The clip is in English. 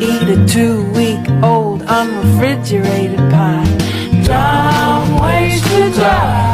Eat a two-week-old unrefrigerated pie. Dum, waste to die.